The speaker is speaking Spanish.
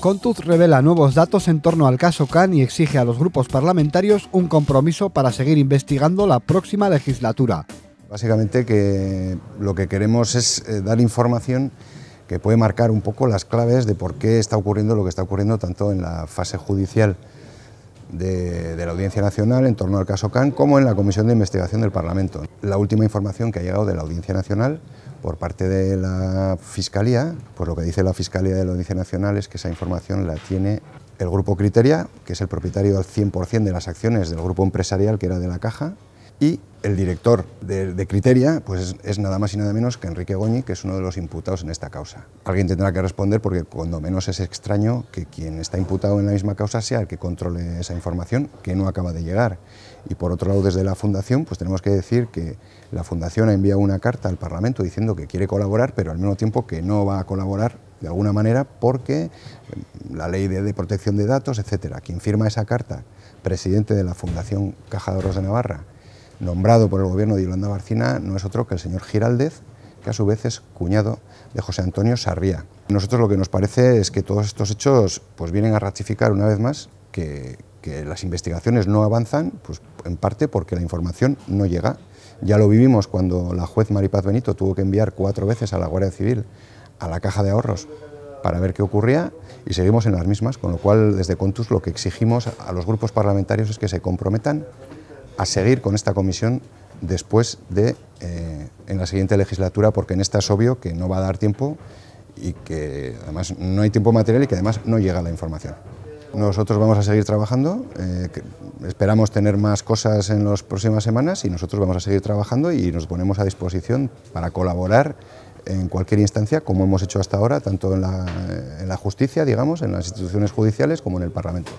Contuz revela nuevos datos en torno al caso Can y exige a los grupos parlamentarios un compromiso para seguir investigando la próxima legislatura. Básicamente que lo que queremos es eh, dar información que puede marcar un poco las claves de por qué está ocurriendo lo que está ocurriendo tanto en la fase judicial de, la Audiencia Nacional en torno al caso Can como en la Comisión de Investigación del Parlamento. La última información que ha llegado de la Audiencia Nacional por parte de la Fiscalía, pues lo que dice la Fiscalía de la Audiencia Nacional es que esa información la tiene el Grupo Criteria, que es el propietario al 100% de las acciones del grupo empresarial que era de la Caja, y el director de, Criteria pues es, nada más y nada menos que Enrique Goñi, que es uno de los imputados en esta causa. Alguien tendrá que responder porque cuando menos es extraño que quien está imputado en la misma causa sea el que controle esa información que no acaba de llegar. Y por otro lado, desde la Fundación, pues tenemos que decir que la Fundación ha enviado una carta al Parlamento diciendo que quiere colaborar, pero al mismo tiempo que no va a colaborar de alguna manera porque la ley de, protección de datos, etcétera. Quien firma esa carta, presidente de la Fundación Caja de Ahorros de Navarra, nombrado por el gobierno de Yolanda Barcina, no es otro que el señor Giraldez, que a su vez es cuñado de José Antonio Sarría. Nosotros lo que nos parece es que todos estos hechos pues, vienen a ratificar una vez más que, que las investigaciones no avanzan, pues, en parte porque la información no llega. Ya lo vivimos cuando la juez Maripaz Benito tuvo que enviar cuatro veces a la Guardia Civil a la caja de ahorros para ver qué ocurría y seguimos en las mismas, con lo cual desde Contus lo que exigimos a los grupos parlamentarios es que se comprometan a seguir con esta comisión después de eh, en la siguiente legislatura, porque en esta es obvio que no va a dar tiempo y que además no hay tiempo material y que además no llega la información. Nosotros vamos a seguir trabajando, eh, esperamos tener más cosas en las próximas semanas y nosotros vamos a seguir trabajando y nos ponemos a disposición para colaborar en cualquier instancia, como hemos hecho hasta ahora, tanto en la, en la justicia, digamos, en las instituciones judiciales como en el Parlamento.